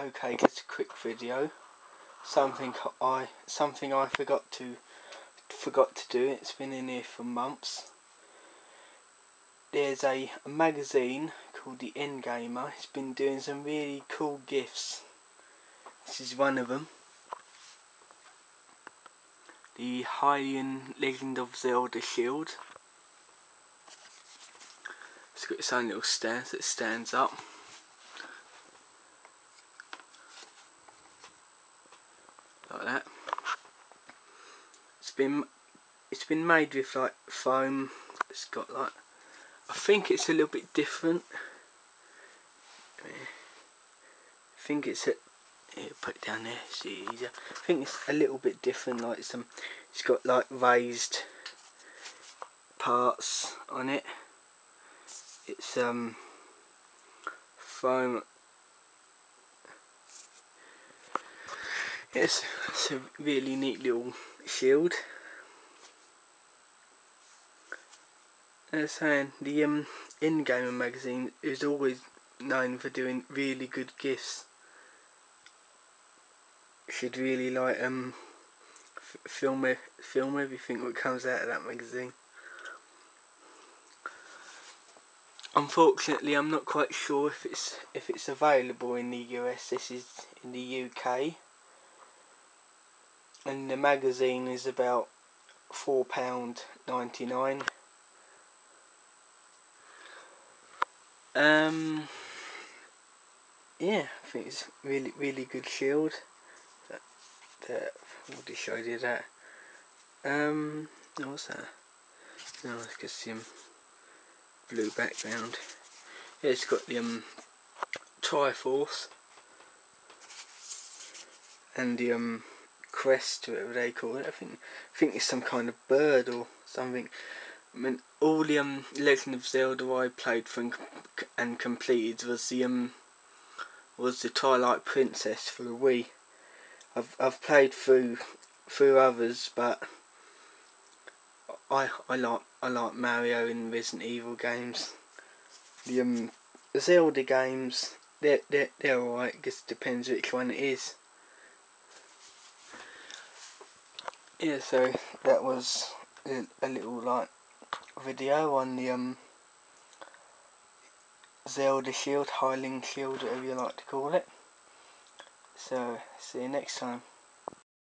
Okay, just a quick video. Something I something I forgot to forgot to do. It's been in here for months. There's a, a magazine called the NGamer. It's been doing some really cool gifts. This is one of them. The Hylian Legend of Zelda shield. It's got its own little stand that stands up. Like that. It's been it's been made with like foam. It's got like I think it's a little bit different. I think it's a put it down there. See easier. I think it's a little bit different. Like some, it's got like raised parts on it. It's um foam It's, it's a really neat little shield. As saying, the um, NGamer magazine is always known for doing really good gifts. Should really like um film film everything that comes out of that magazine. Unfortunately, I'm not quite sure if it's if it's available in the US. This is in the UK and the magazine is about four pound ninety nine. Um, yeah, I think it's really really good shield. That, that I already showed you that. Um, what's that? No, it's just some blue background. Yeah, it's got the um Triforce and the um crest, whatever they call it. I think I think it's some kind of bird or something. I mean, all the um, Legend of Zelda I played for and, and completed was the um was the Twilight Princess for the Wii. I've I've played through through others, but I I like I like Mario and Resident Evil games. The um Zelda games they're they're they're alright. Just depends which one it is. Yeah so that was a, little like video on the um Zelda shield, Hylian shield, whatever you like to call it. So, see you next time.